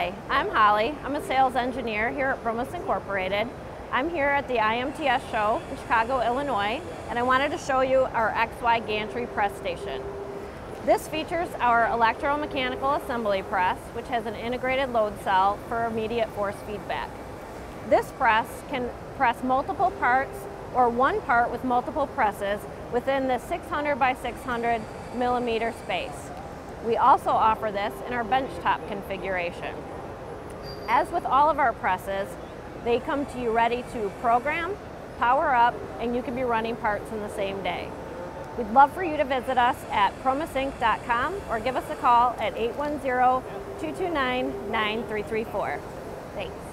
Hi, I'm Holly. I'm a sales engineer here at Promess Incorporated. I'm here at the IMTS show in Chicago, Illinois, and I wanted to show you our XY gantry press station. This features our electromechanical assembly press, which has an integrated load cell for immediate force feedback. This press can press multiple parts or one part with multiple presses within the 600 by 600 millimeter space. We also offer this in our benchtop configuration. As with all of our presses, they come to you ready to program, power up, and you can be running parts in the same day. We'd love for you to visit us at promessinc.com or give us a call at 810-229-9334. Thanks.